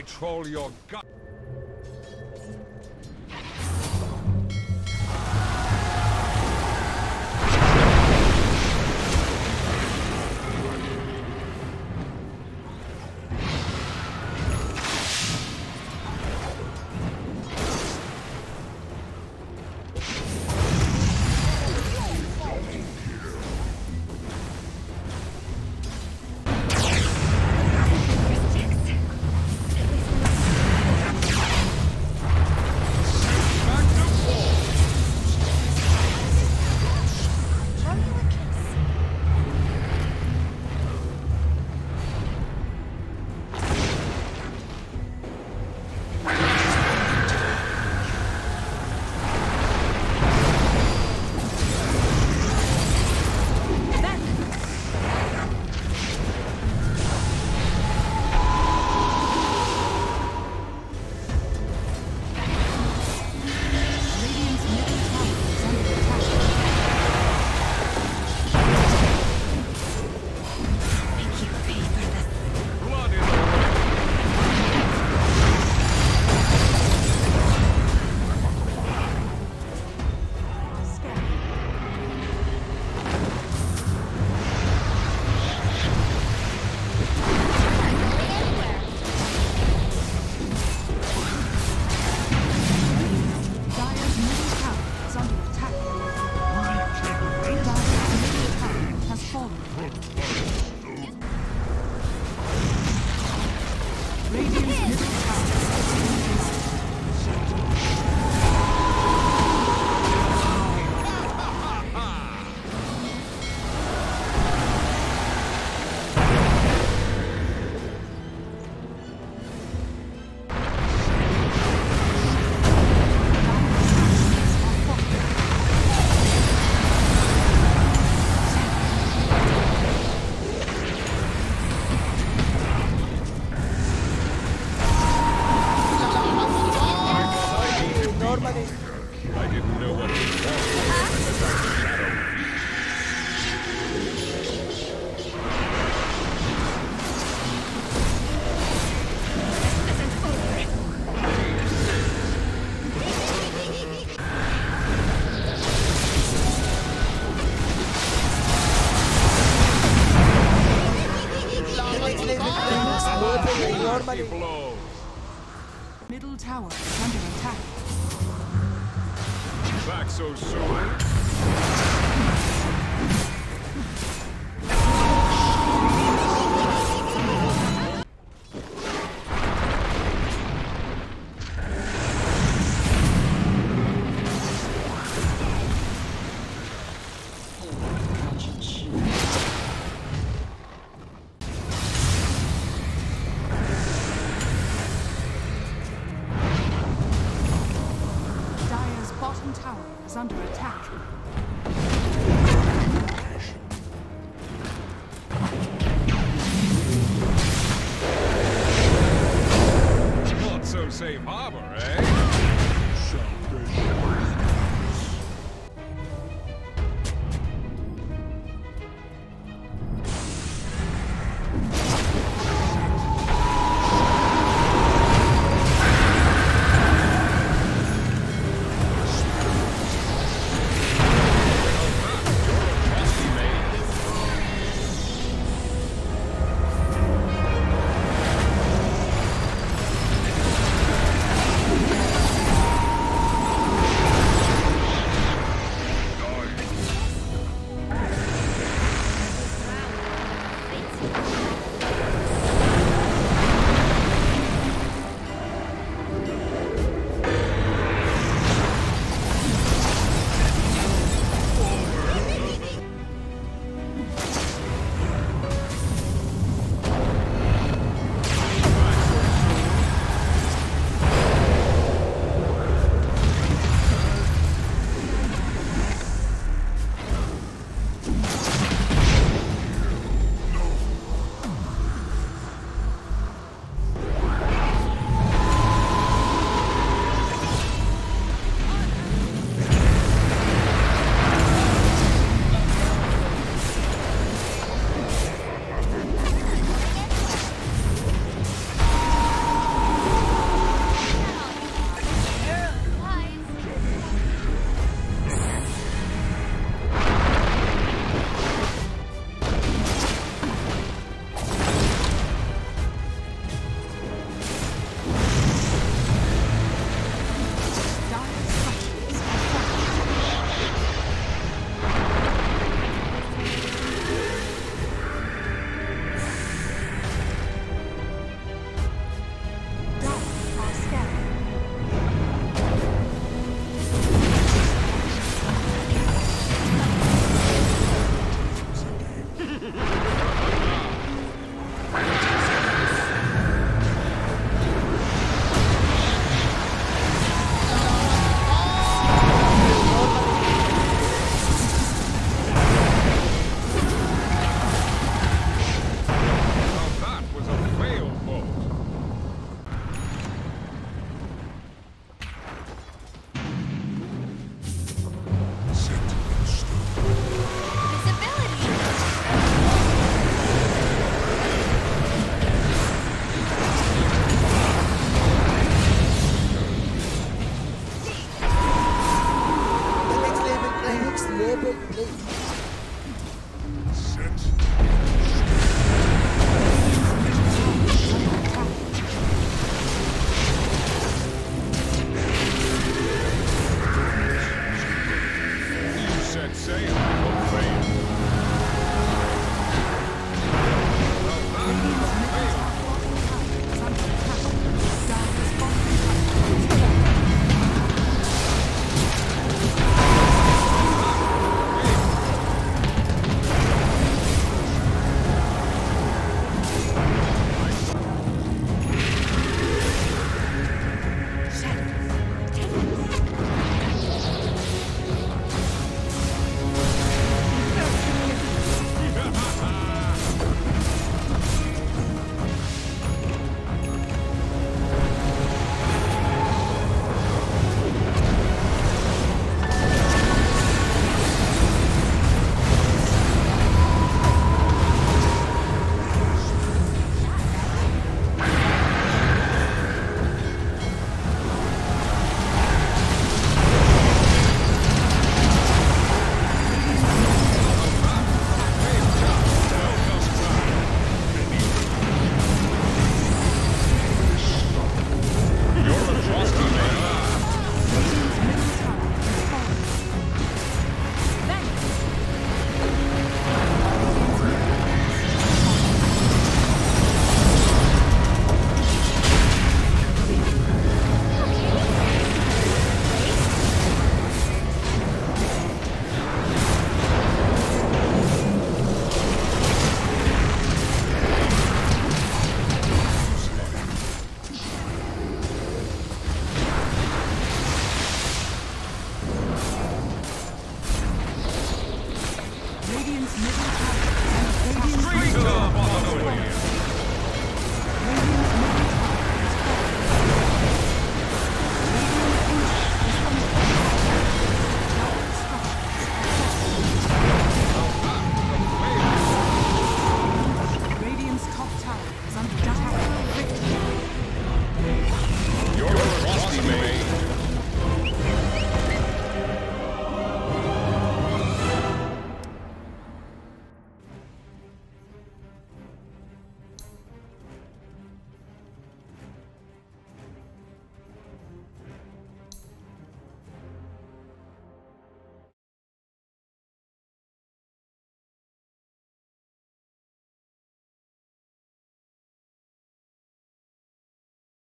I troll your gut. Radiant is under attack. Back so soon? safe harbor, eh?